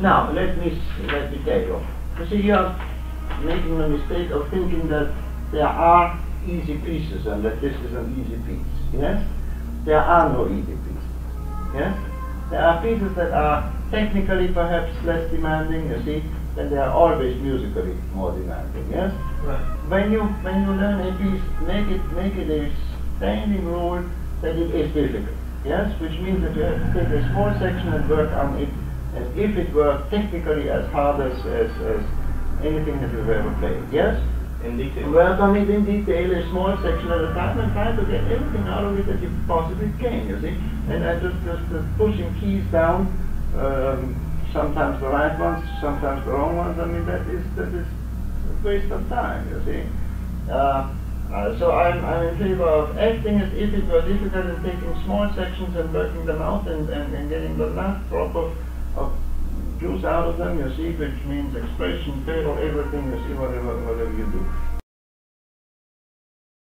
Now, let me, let me tell you. You see, you are making the mistake of thinking that there are easy pieces and that this is an easy piece. Yes? There are no easy pieces. Yes? There are pieces that are technically perhaps less demanding, you see, and they are always musically more demanding. Yes? Right. When you when you learn a piece, make it make it a standing rule that it is difficult. Yes, which means that you have to take a small section and work on it as if it were technically as hard as, as, as anything that you've ever played. Yes? In detail. Work on it in detail, a small section at a time, and try to get everything out of it that you possibly can, you see? And uh, just, just pushing keys down, um, sometimes the right ones, sometimes the wrong ones, I mean, that is, that is a waste of time, you see? Uh, uh, so I'm, I'm in favor of acting as if it were difficult and taking small sections and working them out and, and, and getting the last drop of juice out of them, you see, which means expression, feel, everything, you see, whatever, whatever you do.